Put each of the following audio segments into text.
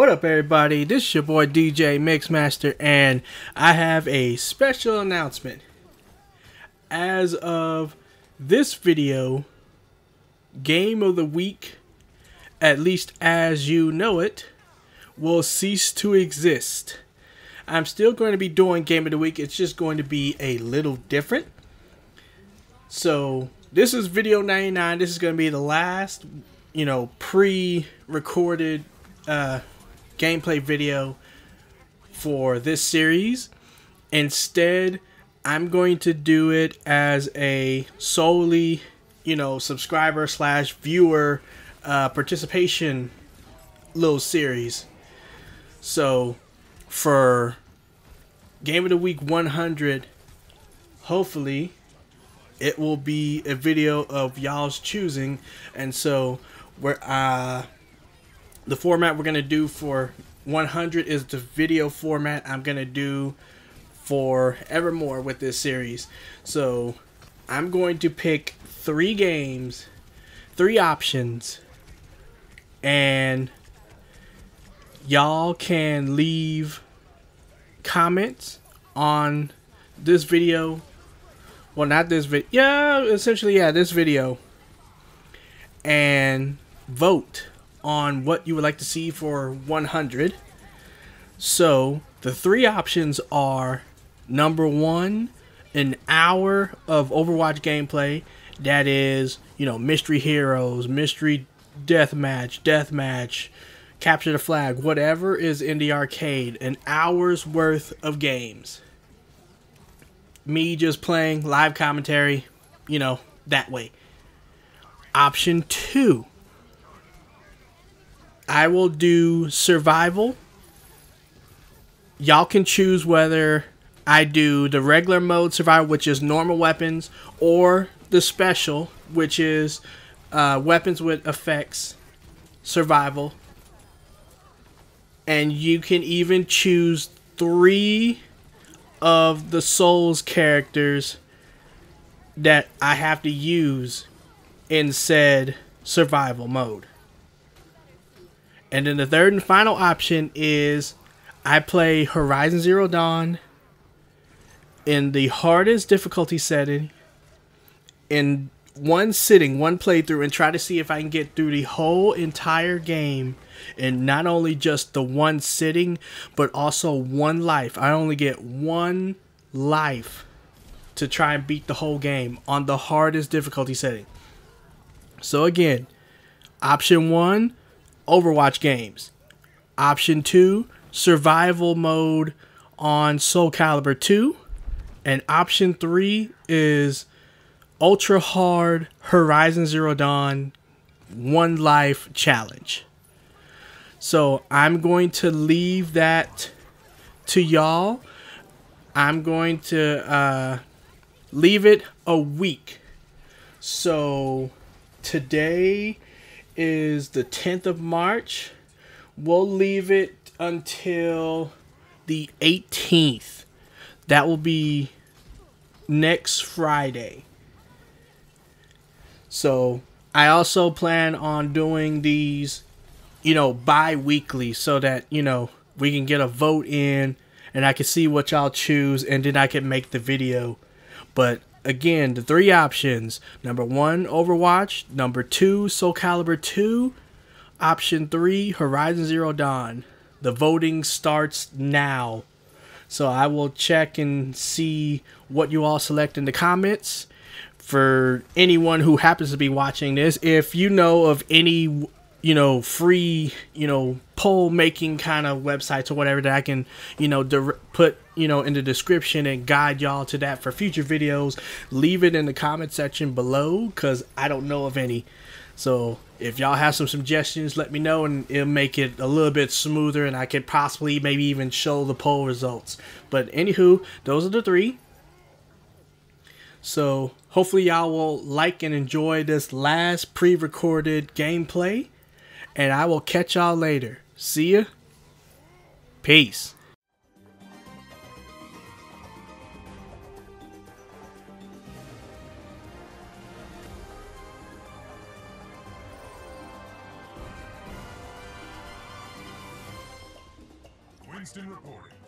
What up, everybody? This is your boy DJ Mixmaster, and I have a special announcement. As of this video, Game of the Week, at least as you know it, will cease to exist. I'm still going to be doing Game of the Week, it's just going to be a little different. So, this is video 99. This is going to be the last, you know, pre recorded uh, gameplay video for this series. Instead, I'm going to do it as a solely, you know, subscriber slash viewer uh, participation little series. So, for Game of the Week 100, hopefully, it will be a video of y'all's choosing. And so, we're, uh, the format we're going to do for 100 is the video format I'm going to do for Evermore with this series. So I'm going to pick three games, three options, and y'all can leave comments on this video. Well, not this video. Yeah, essentially, yeah, this video. And vote on what you would like to see for 100. So the three options are number one, an hour of Overwatch gameplay that is, you know, mystery heroes, mystery deathmatch, deathmatch, capture the flag, whatever is in the arcade, an hour's worth of games. Me just playing live commentary, you know, that way. Option two I will do survival. Y'all can choose whether I do the regular mode survival, which is normal weapons, or the special, which is uh, weapons with effects survival. And you can even choose three of the Souls characters that I have to use in said survival mode. And then the third and final option is I play Horizon Zero Dawn in the hardest difficulty setting in one sitting, one playthrough, and try to see if I can get through the whole entire game and not only just the one sitting, but also one life. I only get one life to try and beat the whole game on the hardest difficulty setting. So, again, option one Overwatch games. Option 2, survival mode on Soul Calibur 2. And option 3 is ultra hard Horizon Zero Dawn one life challenge. So I'm going to leave that to y'all. I'm going to uh, leave it a week. So today is the 10th of March. We'll leave it until the 18th. That will be next Friday. So, I also plan on doing these, you know, bi weekly so that, you know, we can get a vote in and I can see what y'all choose and then I can make the video. But again, the three options. Number one, Overwatch. Number two, Soul Calibur 2. Option three, Horizon Zero Dawn. The voting starts now. So I will check and see what you all select in the comments. For anyone who happens to be watching this, if you know of any you know, free, you know, poll making kind of websites or whatever that I can, you know, put, you know, in the description and guide y'all to that for future videos. Leave it in the comment section below because I don't know of any. So if y'all have some suggestions, let me know and it'll make it a little bit smoother and I could possibly maybe even show the poll results. But anywho, those are the three. So hopefully y'all will like and enjoy this last pre-recorded gameplay and I will catch y'all later. See ya. Peace. Winston reporting.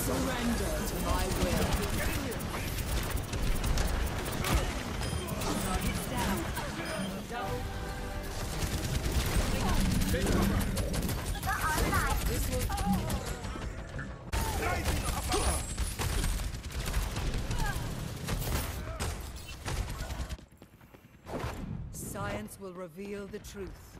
Surrender to my will. Target down. Science will reveal the truth.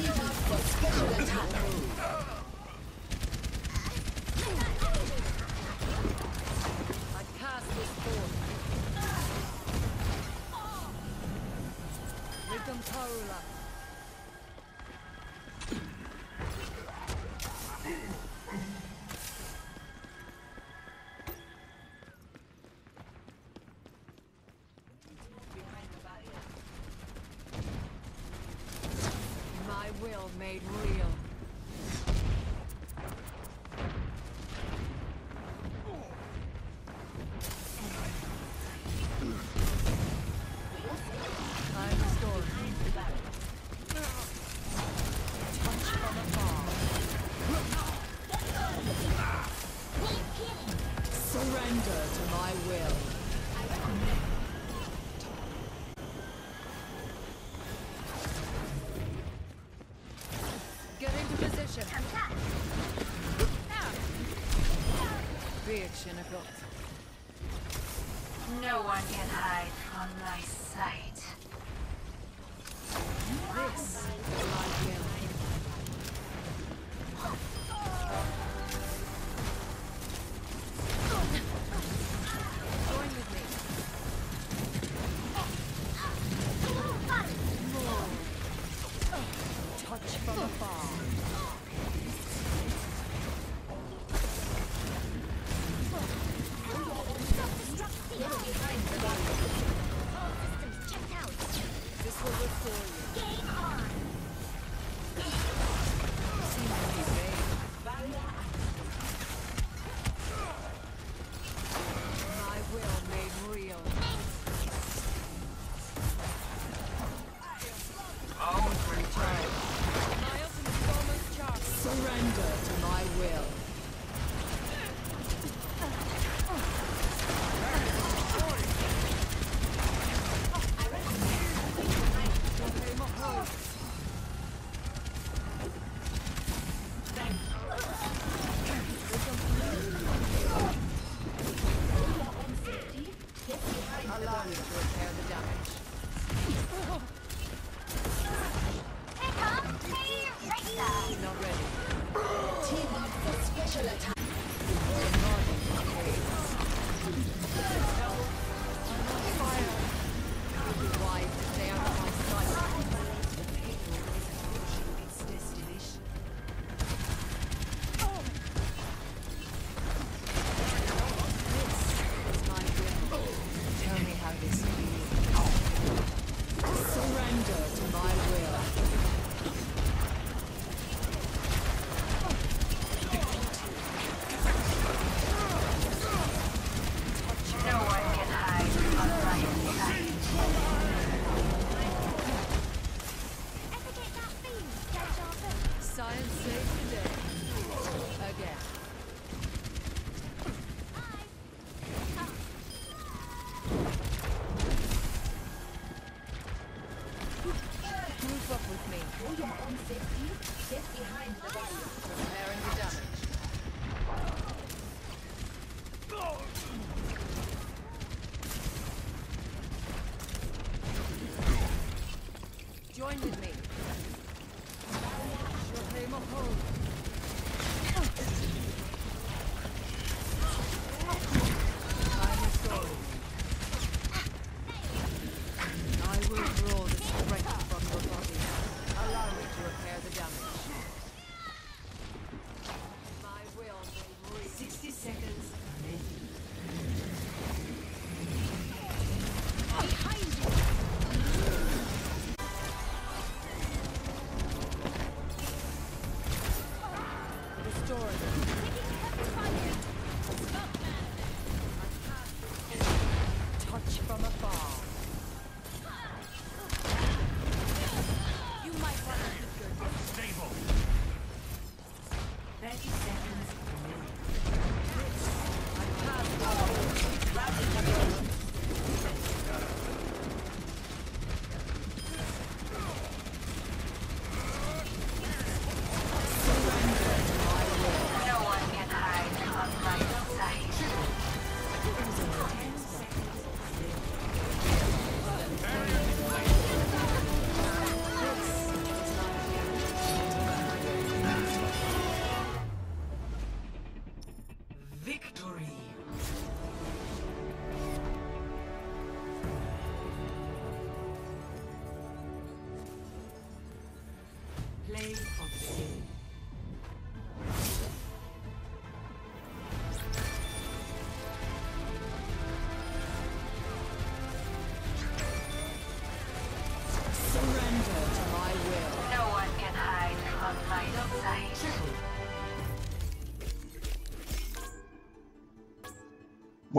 Team up for special attack. Skill made real. Surrender to my will. warrior.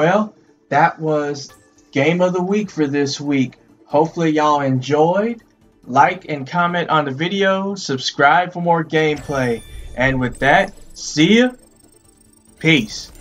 Well, that was Game of the Week for this week. Hopefully, y'all enjoyed. Like and comment on the video, subscribe for more gameplay. And with that, see ya. Peace.